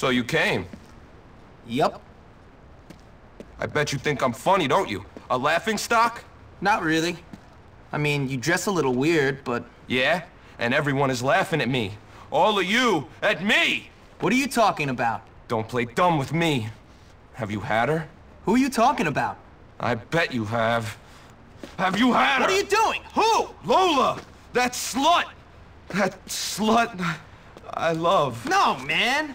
So you came. Yup. I bet you think I'm funny, don't you? A laughing stock? Not really. I mean, you dress a little weird, but... Yeah? And everyone is laughing at me. All of you at me! What are you talking about? Don't play dumb with me. Have you had her? Who are you talking about? I bet you have. Have you had her? What are you doing? Who? Lola! That slut! That slut I love. No, man!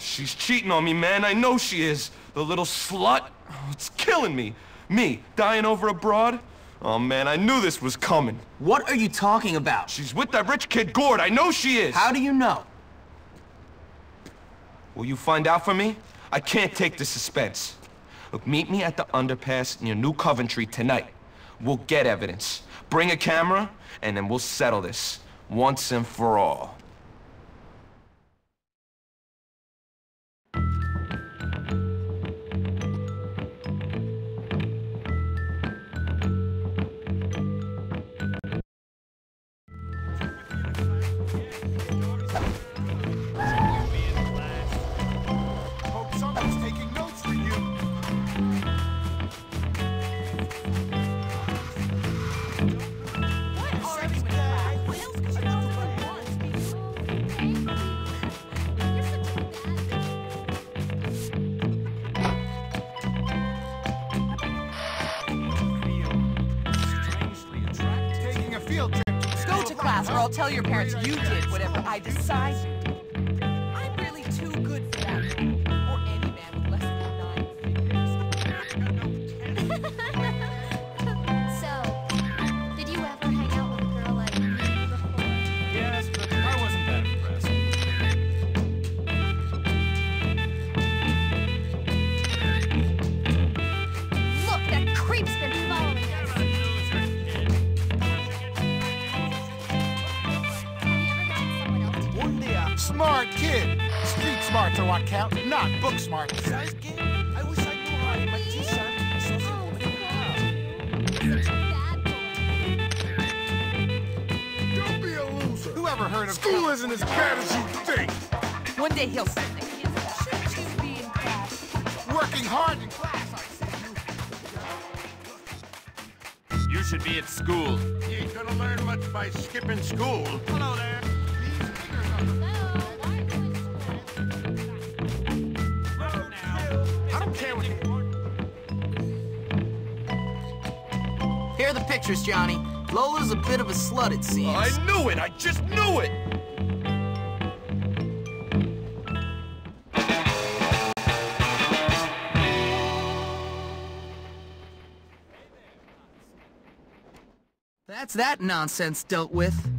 She's cheating on me, man. I know she is. The little slut. Oh, it's killing me. Me, dying over a broad? Oh, man, I knew this was coming. What are you talking about? She's with that rich kid Gord. I know she is. How do you know? Will you find out for me? I can't take the suspense. Look, meet me at the underpass near New Coventry tonight. We'll get evidence. Bring a camera, and then we'll settle this once and for all. Field trip. Go to class, or I'll tell your parents you did whatever I decide smart kid. Street smarts are what count, not book smart. Size kid? I wish I knew how to make t-shirt. bad boy? Don't be a loser. Whoever heard of school isn't as bad as you think. One day he'll say, Shouldn't you be in class? Working hard in class. You. You should be at school. You ain't gonna learn much by skipping school. Hello there. Here are the pictures, Johnny. Lola's a bit of a slut, it seems. I knew it! I just knew it! That's that nonsense dealt with.